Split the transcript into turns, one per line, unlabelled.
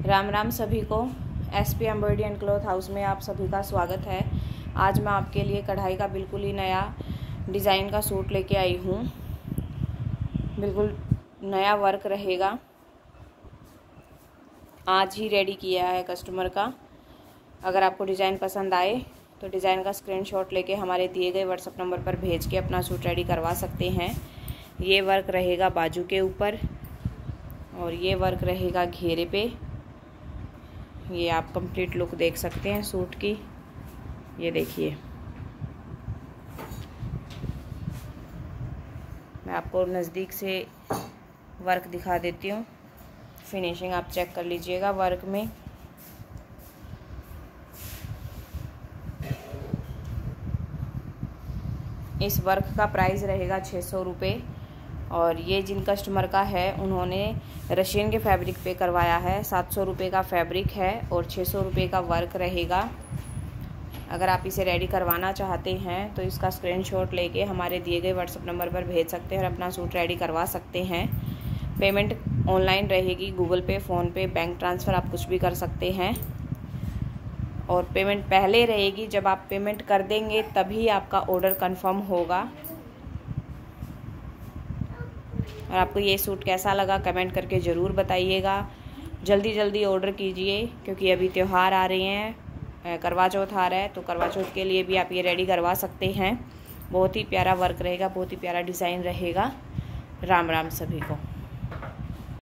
राम राम सभी को। S P embroidery and cloth house में आप सभी का स्वागत है। आज मैं आपके लिए कढ़ाई का बिल्कुल ही नया डिज़ाइन का सूट लेके आई हूँ। बिल्कुल नया वर्क रहेगा। आज ही रेडी किया है कस्टमर का। अगर आपको डिज़ाइन पसंद आए तो डिज़ाइन का स्क्रीनशॉट लेके हमारे दिए गए व्हाट्सअप नंबर पर भेज के अपना सूट रेडी करवा सकते हैं। ये वर्क रहेगा बाजू के ऊपर और ये वर्क रहेगा घेरे पे। ये आप कंप्लीट लुक देख सकते हैं सूट की। ये देखिए। मैं आपको नज़दीक से वर्क दिखा देती हूँ। फिनिशिंग आप चेक कर लीजिएगा वर्क में। इस वर्क का प्राइस रहेगा छः सौ रुपये और ये जिन कस्टमर का है, उन्होंने रशियन के फैब्रिक पे करवाया है। सात सौ रुपये का फैब्रिक है और छः सौ रुपये का वर्क रहेगा। अगर आप इसे रेडी करवाना चाहते हैं तो इसका स्क्रीनशॉट लेके हमारे दिए गए व्हाट्सअप नंबर पर भेज सकते हैं और अपना सूट रेडी करवा सकते हैं। पेमेंट ऑनलाइन रहेगी Google Pay PhonePe bank transfer आप कुछ भी कर सकते हैं। और पेमेंट पहले रहेगी, जब आप पेमेंट कर देंगे, तभी आपका ऑर्डर कंफर्म होगा। और आपको ये सूट कैसा लगा कमेंट करके ज़रूर बताइएगा। जल्दी जल्दी ऑर्डर कीजिए, क्योंकि अभी त्यौहार आ रहे हैं करवा चौथ आ रहा है तो करवा चौथ के लिए भी आप ये रेडी करवा सकते हैं। बहुत ही प्यारा वर्क रहेगा, बहुत ही प्यारा डिज़ाइन रहेगा। राम राम सभी को।